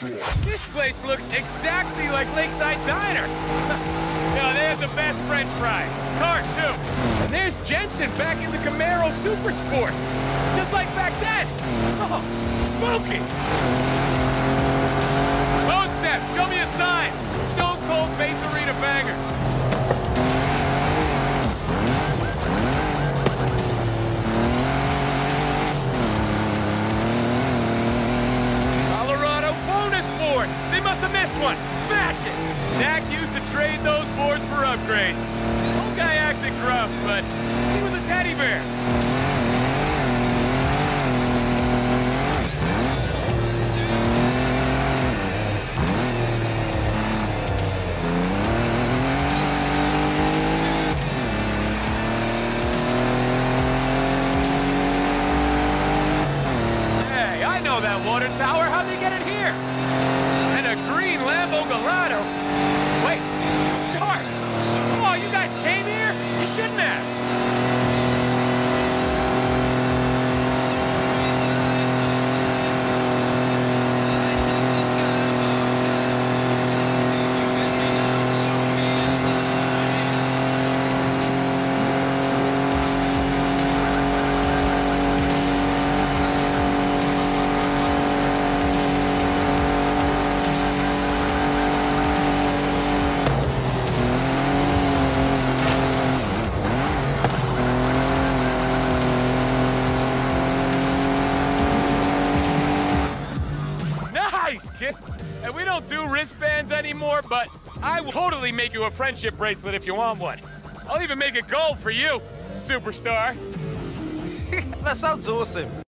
This place looks exactly like Lakeside Diner. no, they have the best french fries. Cart, too. And there's Jensen back in the Camaro Super Sport. Just like back then. Oh, spooky. One. Smash it. Zach used to trade those boards for upgrades. Old guy acted gruff, but he was a teddy bear. Hey, I know that water tower. How'd they get it here? And kid. And we don't do wristbands anymore, but I will totally make you a friendship bracelet if you want one. I'll even make it gold for you, superstar. That sounds awesome.